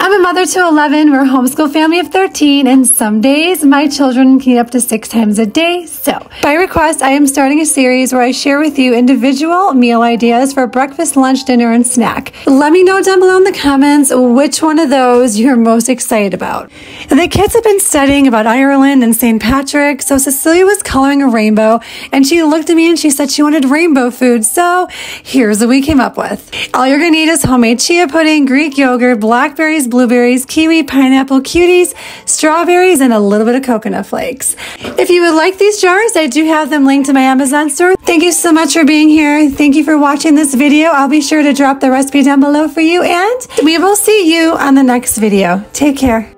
I'm a mother to 11. We're a homeschool family of 13, and some days my children can eat up to six times a day. So, by request, I am starting a series where I share with you individual meal ideas for breakfast, lunch, dinner, and snack. Let me know down below in the comments which one of those you're most excited about. The kids have been studying about Ireland and St. Patrick, so Cecilia was coloring a rainbow, and she looked at me and she said she wanted rainbow food. So, here's what we came up with. All you're gonna need is homemade chia pudding, Greek yogurt, blackberries, blueberries, kiwi, pineapple, cuties, strawberries, and a little bit of coconut flakes. If you would like these jars, I do have them linked to my Amazon store. Thank you so much for being here. Thank you for watching this video. I'll be sure to drop the recipe down below for you, and we will see you on the next video. Take care.